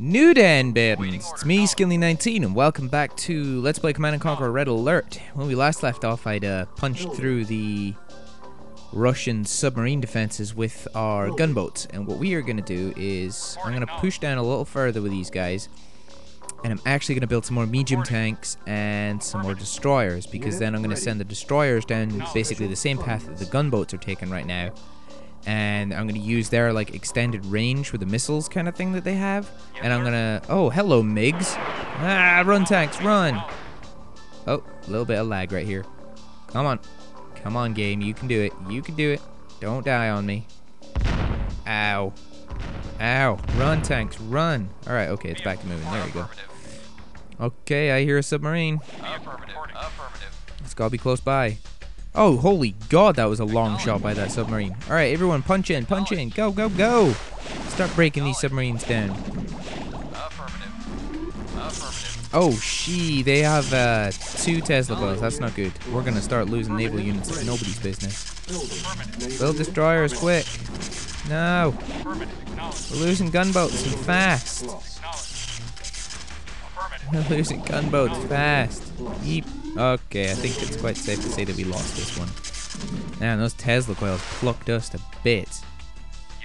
New Den Bairns, it's me, Skinley19, and welcome back to Let's Play Command & Conquer Red Alert. When we last left off, I'd uh, punched through the Russian submarine defenses with our gunboats, and what we are going to do is, I'm going to push down a little further with these guys, and I'm actually going to build some more medium tanks and some more destroyers, because then I'm going to send the destroyers down basically the same path that the gunboats are taking right now, and I'm gonna use their like extended range with the missiles kind of thing that they have. And I'm gonna oh hello MiGs, ah run tanks run. Oh a little bit of lag right here. Come on, come on game, you can do it, you can do it. Don't die on me. Ow, ow, run tanks run. All right, okay, it's back to moving. There you go. Okay, I hear a submarine. It's gotta be close by. Oh, holy god, that was a long shot by that submarine. Alright, everyone, punch in, punch in. Go, go, go. Start breaking these submarines down. Oh, she, they have uh, two Tesla coils. That's not good. We're going to start losing naval units like nobody's business. Build destroyers, quick. No. We're losing gunboats and fast. We're losing gunboats fast. Yeep. Okay, I think it's quite safe to say that we lost this one. Man, those Tesla coils plucked us to bits.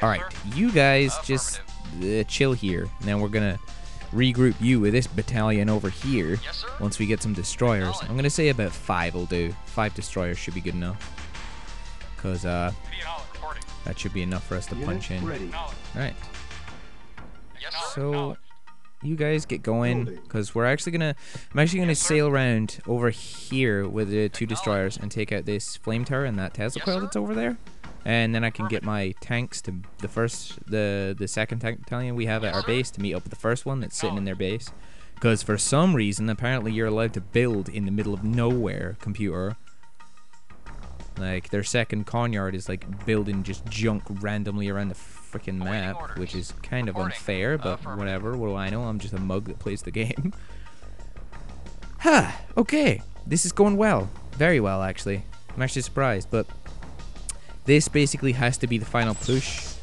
Alright, you guys just uh, chill here. Now we're gonna regroup you with this battalion over here yes, once we get some destroyers. I'm gonna say about five will do. Five destroyers should be good enough. Because, uh, that should be enough for us to punch in. Alright. So, you guys get going because we're actually gonna I'm actually gonna sail around over here with the two destroyers and take out this flame tower and that Tesla coil that's over there. And then I can get my tanks to the first the the second tank battalion we have at our uh-huh. base to meet up with the first one that's sitting oh. in their base. Because for some reason apparently you're allowed to build in the middle of nowhere computer like their second yard is like building just junk randomly around the freaking map, which is kind of unfair, but whatever. What do I know? I'm just a mug that plays the game. Ha! okay, this is going well. Very well, actually. I'm actually surprised, but this basically has to be the final push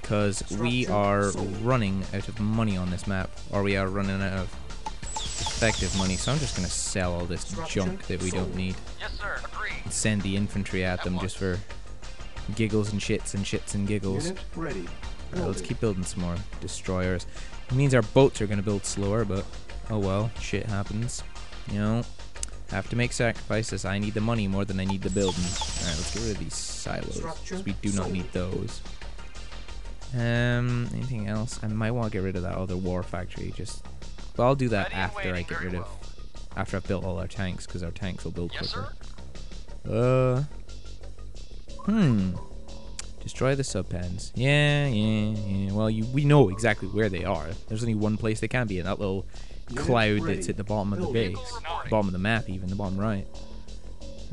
because we are running out of money on this map, or we are running out of effective money, so I'm just going to sell all this junk that we don't need. Yes, sir. And send the infantry at them just for giggles and shits and shits and giggles. Alright, let's keep building some more destroyers. It means our boats are going to build slower, but oh well, shit happens. You know, have to make sacrifices. I need the money more than I need the building. Alright, let's get rid of these silos, because we do not need those. Um, anything else? I might want to get rid of that other war factory, just but I'll do that after I get rid of, after I've built all our tanks, because our tanks will build quicker. Uh, hmm. Destroy the subpens. Yeah, yeah, yeah. Well, you we know exactly where they are. There's only one place they can be in that little cloud that's at the bottom of the base, the bottom of the map, even the bottom right.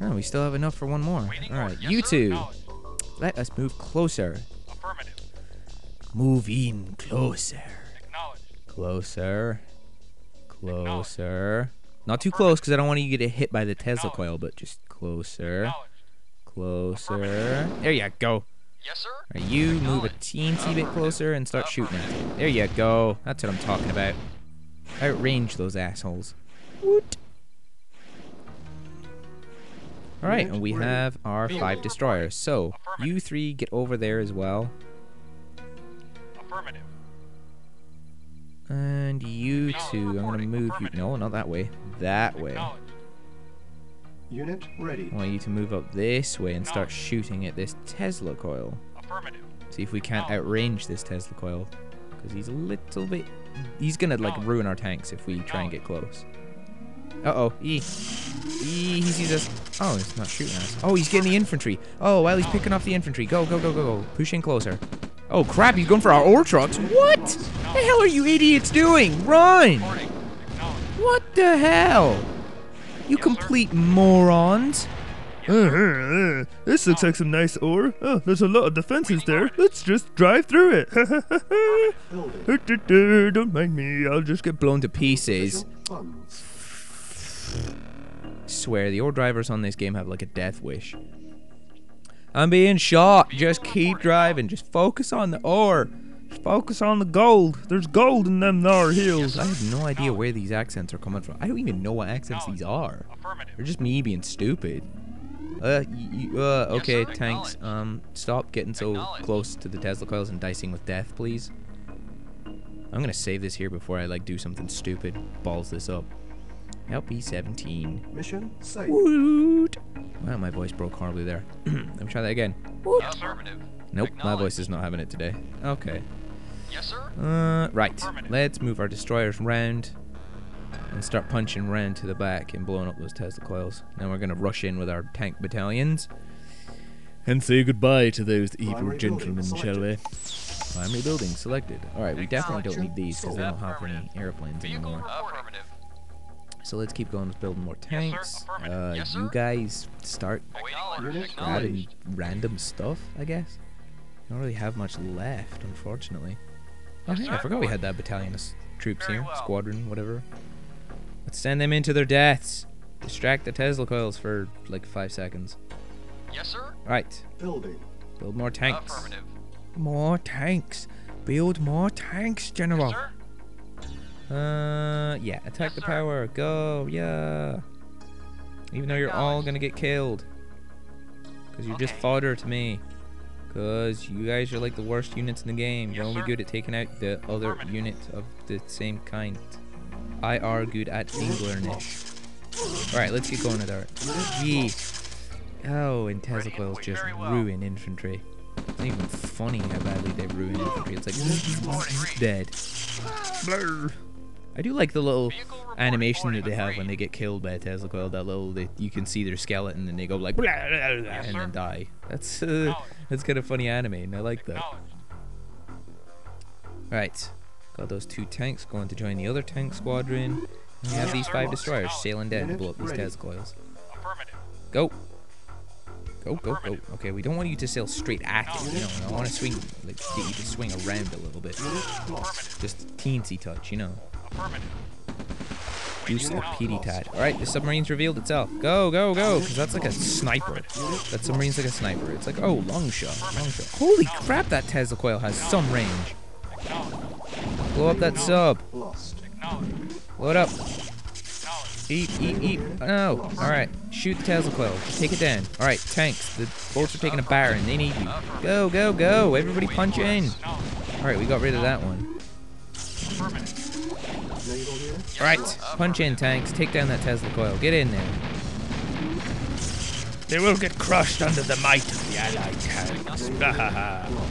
Oh, we still have enough for one more. All right, you two, let us move closer. Move in closer. Closer. Closer. Not too close because I don't want you to get hit by the Tesla coil, but just closer. Closer. There you go. Yes, sir. Right, you move a teensy bit closer and start shooting at it. There you go. That's what I'm talking about. Outrange those assholes. Woot. Alright, and we have our five destroyers. So, you three get over there as well. Affirmative. And you two, I'm gonna move you. No, not that way. That way. Unit ready. I want you to move up this way and start shooting at this Tesla coil. Affirmative. See if we can't outrange this Tesla coil. Because he's a little bit... He's gonna, like, ruin our tanks if we try and get close. Uh-oh. E. E. He sees us. Oh, he's not shooting us. Oh, he's getting the infantry. Oh, well, he's picking off the infantry. Go, go, go, go, go. Push in closer. Oh crap, he's going for our ore trucks. What? The hell are you idiots doing? Run! What the hell? You complete morons. Uh, uh, uh, this looks like some nice ore. Oh, there's a lot of defenses there. Let's just drive through it. Don't mind me, I'll just get blown to pieces. swear, the ore drivers on this game have like a death wish. I'm being shot. Just keep driving. Just focus on the ore. Focus on the gold. There's gold in them nar hills. I have no idea where these accents are coming from. I don't even know what accents these are. They're just me being stupid. Uh, y- y- uh, okay, sir. tanks. Um, stop getting so close to the Tesla coils and dicing with death, please. I'm gonna save this here before I like do something stupid. Balls this up. LP17. Mission safe. Woot. Wow, my voice broke horribly there. Let me try that again. Affirmative. Nope, my voice is not having it today. Okay. Yes, sir. Uh, right. Let's move our destroyers round and start punching round to the back and blowing up those Tesla coils. Then we're gonna rush in with our tank battalions and say goodbye to those evil Primary gentlemen, shall we? selected. Primary building selected. All right, we definitely don't need these because they don't have any airplanes Vehicle anymore. Affirmative. So let's keep going with building more Yes, sir. tanks. Affirmative. Uh, Yes, you guys start Awaiting grabbing random stuff, I guess. Don't really have much left, unfortunately. Oh, Yes, hey, I forgot we had that battalion of troops Very here, well. squadron, whatever. Let's send them into their deaths. Distract the Tesla coils for like five seconds. Yes, sir. Right, Building. build more tanks. Affirmative. More tanks. Build more tanks, General. Yes, sir. Uh, yeah, attack Yes, the sir. power. Go, yeah. Even though you're all gonna get killed. Because you're just fodder to me. Because you guys are like the worst units in the game. You're Yes, only sir. good at taking out the other Affirmative. unit of the same kind. I are good at English. Alright, let's get going with our. Yee. Oh, and Tesla coils just well. ruin infantry. It's not even funny how badly they ruin infantry. It's like dead. Blur. I do like the little animation that they have when they get killed by a Tesla coil. That little, they, you can see their skeleton and they go like, blah, blah, blah, and sir. then die. That's uh, that's kind of funny anime, and I like that. Acknowledged. Right, got those two tanks going to join the other tank squadron. And we have these five destroyers sailing down to blow up these Tesla coils. Go. Go, go, go. Okay, we don't want you to sail straight at it, you know. I want to swing, like, get you to swing around a little bit. Affirmative. Just teensy touch, you know. Juice the PD tad. Alright, the submarine's revealed itself. Go, go, go, because that's like a sniper. That submarine's like a sniper. It's like, oh, long shot, long shot. Holy crap, that Tesla coil has some range. Blow up that sub. It up. Eat, eat, eat. No. Alright, shoot the Tesla coil. Take it down. Alright, tanks. The bolts are taking a baron. They need you. Go, go, go. Everybody punch in. Alright, we got rid of that one. Affirmative. Naval unit. Alright, punch in, tanks. Take down that Tesla coil. Get in there. They will get crushed under the might of the Allied tanks.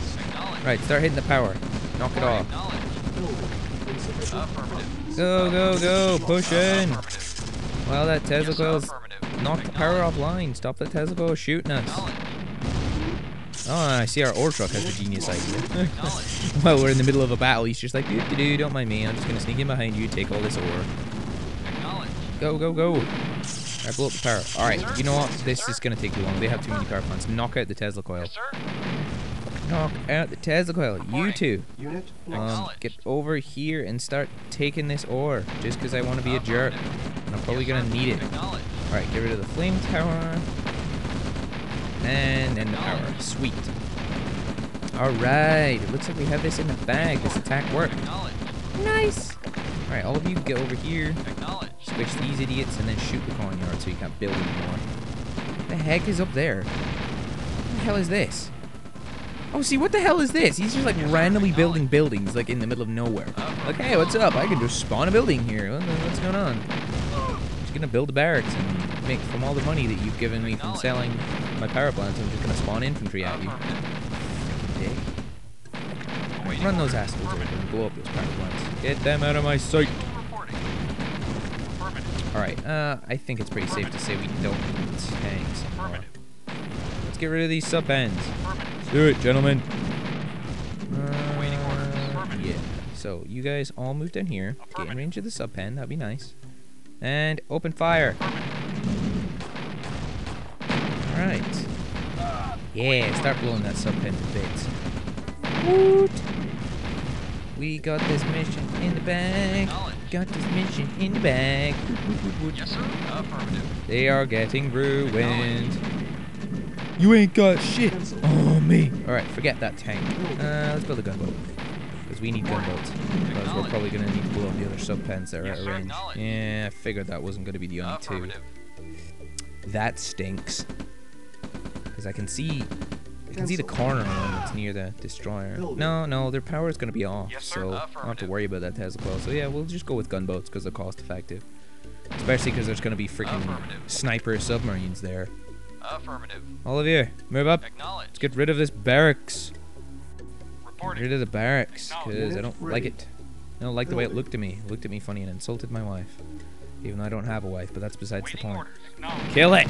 Right, start hitting the power. Knock it off. Acknowledged. Building. Insufficient. Go, go, go. Push in. Well, that Tesla coil's Affirmative. knocked the power offline. Stop that Tesla coil shooting us. Acknowledged. Oh, I see our ore truck has a genius idea. Acknowledged. well, we're in the middle of a battle. He's just like, doo doo doo, don't mind me. I'm just gonna sneak in behind you, take all this ore. Go, go, go. Alright, blow up the power. Alright, you know what? This is gonna take too long. They have too many power plants. Knock out the Tesla coil. Yes. Knock out the Tesla coil. You Reporting. two. Unit Um, get over here and start taking this ore. Just because I want to be a jerk. And I'm probably gonna need it. Alright, get rid of the flame tower. And the power. Sweet. Alright, it looks like we have this in the bag. This attack worked. Nice! Alright, all of you get over here. Squish these idiots and then shoot the cornyard so you can't build anymore. The heck is up there? What the hell is this? Oh, see, what the hell is this? He's just like randomly building buildings like in the middle of nowhere. Hey, what's up? I can just spawn a building here. What's going on? just gonna build a barracks and make from all the money that you've given me from selling my power plants. I'm just gonna spawn infantry at you. Dick. Run those assholes over and blow up those power plants. Get them out of my sight. All right. Uh, I think it's pretty safe to say we don't need tanks anymore. Let's get rid of these sub pens. Do it, gentlemen. Uh, yeah. So you guys all move down here. Get in range of the sub pen. That'd be nice. And open fire. All right. Yeah, start blowing that sub pen to bits. Woot! We got this mission in the bag. Got this mission in the bag. Yes, sir. Affirmative. They are getting ruined. You ain't got shit on me. All right, forget that tank. Uh, let's build a gunboat. because we need gunboats. Because we're probably going to need to blow up the other sub-pens that are Yes, out of range. Yeah, I figured that wasn't going to be the only two. That stinks. Because I can see... I can see the corner one that's near the destroyer. No, no, their power is going to be off, Yes, so I don't have to worry about that Tesla coil. So yeah, we'll just go with gunboats because they're cost effective. Especially because there's going to be freaking sniper submarines there. Affirmative. All of you, move up. Acknowledged. Let's get rid of this barracks. Get Reporting. rid of the barracks, because I don't like it. I don't like the way it looked at me. It looked at me funny and insulted my wife. Even though I don't have a wife, but that's besides the point. Kill it!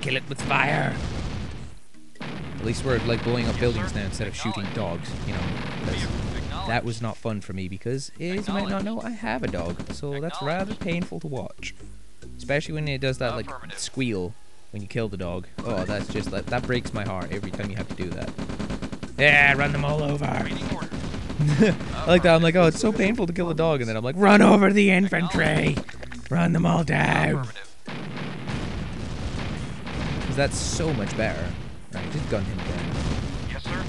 Kill it with fire! At least we're like blowing up buildings now instead of shooting dogs, you know. that was not fun for me because, as you might not know, I have a dog, so that's rather painful to watch. Especially when it does that like squeal when you kill the dog. Oh, that's just that that breaks my heart every time you have to do that. Yeah, run them all over. I like that. I'm like, oh, it's so painful to kill a dog, and then I'm like, run over the infantry, run them all down, that's so much better. Right, just gun him down. Yes, sir.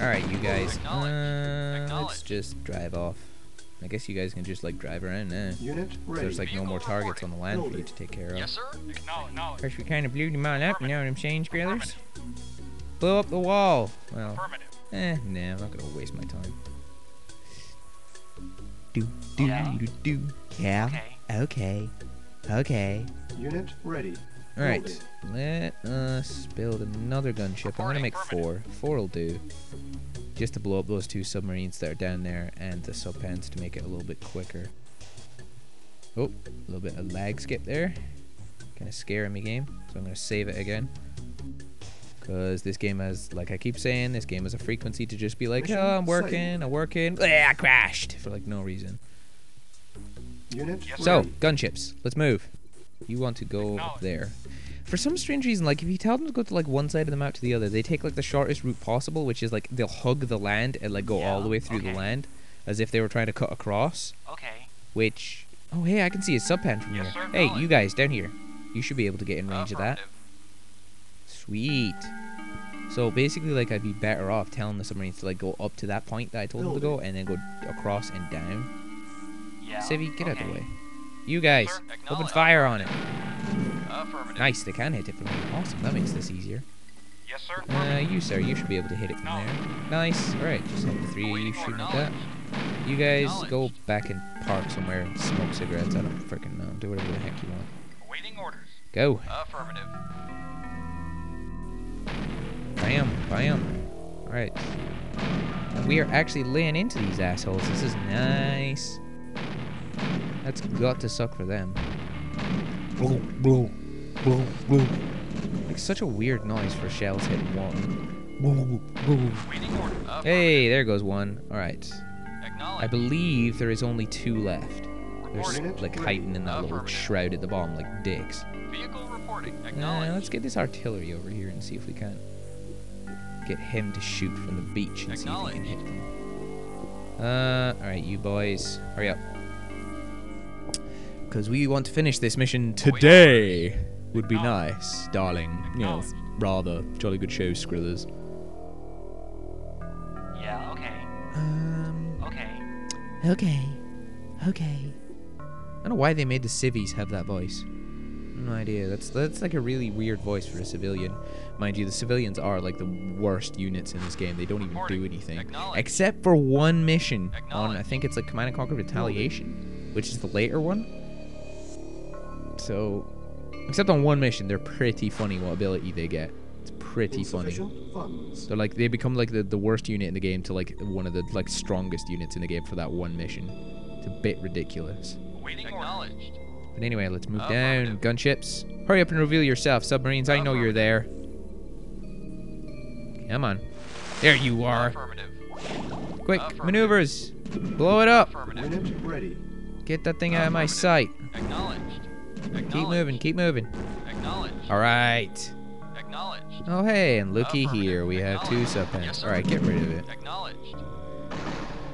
All right, you guys. Acknowledged. Uh, let's just drive off. I guess you guys can just like drive around now. Unit ready. There's like no more targets on the land for you to take care of. Yes, sir. Acknowledged. First, we kind of blew them all up. You know what I'm saying, Skrillers? Blow up the wall. Well, Affirmative. eh, nah, I'm not gonna waste my time. Do do Yeah. do do. Yeah. Okay. Okay. Okay. Unit ready. All right. Let us build another gunship. I'm gonna make four. Four will do. Just to blow up those two submarines that are down there and the subpens to make it a little bit quicker. Oh, a little bit of lag skip there. Kind of scaring me game. So I'm gonna save it again. Cause this game has, like I keep saying, this game has a frequency to just be like, oh, I'm working, I'm working. Blah, I crashed for like no reason. Unit So, gunships, let's move. You want to go up there. For some strange reason, like if you tell them to go to like one side of the map to the other, they take like the shortest route possible, which is like they'll hug the land and like go all the way through the land, as if they were trying to cut across. Okay. Which, oh hey, I can see a subpen from Yes, here. sir, Hey, you guys down here, you should be able to get in range of that. Sweet. So basically, like I'd be better off telling the submarines to like go up to that point that I told them to go, and then go across and down. Yeah. Civvy, get out of the way. You guys, open fire on it. Nice, they can hit it from there. Awesome, that makes this easier. Yes, sir. Uh, you, sir, you should be able to hit it from there. Nice. Alright, just have the three of you shooting at that. You guys go back and park somewhere and smoke cigarettes. I don't freaking know. Do whatever the heck you want. Waiting orders. Go. Affirmative. Bam, bam. Alright. We are actually laying into these assholes. This is nice. That's got to suck for them. Like such a weird noise for shells hitting water. Awaiting order. Affirmative. Hey, there goes one. Alright. I believe there is only two left. There's Reporting. like hiding in that little shroud at the bottom like dicks. Vehicle. Uh, let's get this artillery over here and see if we can get him to shoot from the beach and see if we can hit them. Uh, alright, you boys, hurry up. Because we want to finish this mission today. Would be nice, darling. Yes, rather. Jolly good show, Skrillers. Yeah. Okay. Um, Okay. Okay. Okay. I don't know why they made the civvies have that voice. No idea. That's that's like a really weird voice for a civilian. Mind you, the civilians are like the worst units in this game. They don't even do anything. Except for one mission on I think it's like Command and Conquer Retaliation, which is the later one. So except on one mission, they're pretty funny what ability they get. It's pretty funny. Insufficient funds. They're like they become like the, the worst unit in the game to like one of the like strongest units in the game for that one mission. It's a bit ridiculous. Acknowledged. But anyway, let's move uh, down. Affirmative. Gunships, hurry up and reveal yourself, submarines. I know you're there. Come on, there you are. Affirmative. Quick Affirmative. maneuvers, blow it up. Affirmative. Get that thing out of my sight. Acknowledged. Acknowledged. Keep moving, keep moving. Acknowledged. All right. Acknowledged. Oh hey, and looky here, we have two Acknowledged. subpens. Yes. All right, get rid of it. Acknowledged.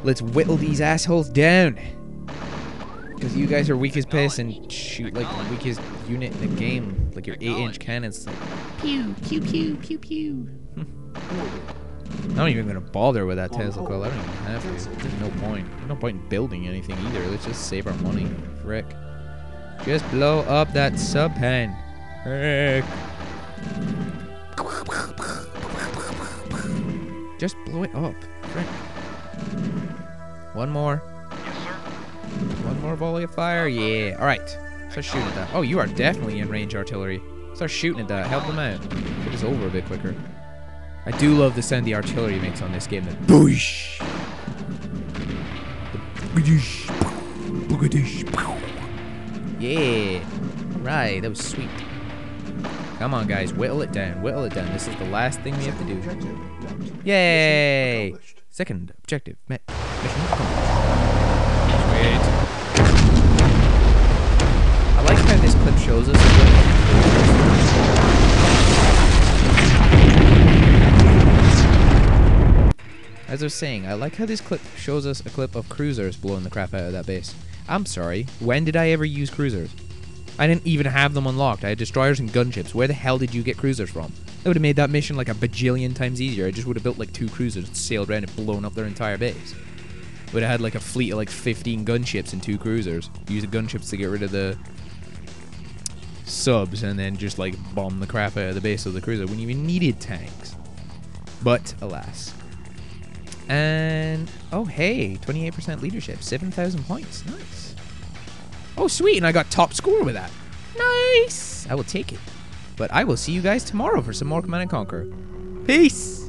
Let's whittle these assholes down. Because you guys are weak as piss and shoot like the weakest unit in the game. Like your 8 inch cannons. Like, pew, pew, pew, pew, pew. I'm not even gonna bother with that Tesla coil. I don't even have to. There's no point. There's no point in building anything either. Let's just save our money. Frick. Just blow up that sub pen. Frick. Just blow it up. Frick. One more. Yes, sir. One more volley of fire. Yeah. All right. Start shooting at that. Oh, you are definitely in range artillery. Start shooting at that. Help them out. Get this over a bit quicker. I do love the sound the artillery makes on this game. The boosh. The boosh. Boogadosh. Yeah. Right. That was sweet. Come on, guys. Whittle it down. Whittle it down. This is the last thing we have to do. Yay! Second objective met. Mission accomplished. I saying, I like how this clip shows us a clip of cruisers blowing the crap out of that base. I'm sorry, when did I ever use cruisers? I didn't even have them unlocked. I had destroyers and gunships. Where the hell did you get cruisers from? That would have made that mission like a bajillion times easier. I just would have built like two cruisers, sailed around and blown up their entire base. Would have had like a fleet of like 15 gunships and two cruisers. Use the gunships to get rid of the subs and then just like bomb the crap out of the base of the cruiser when you even needed tanks. But alas. And oh hey, 28% leadership, 7,000 points. Nice. Oh sweet, and I got top score with that. Nice. I will take it. But I will see you guys tomorrow for some more Command and Conquer. Peace.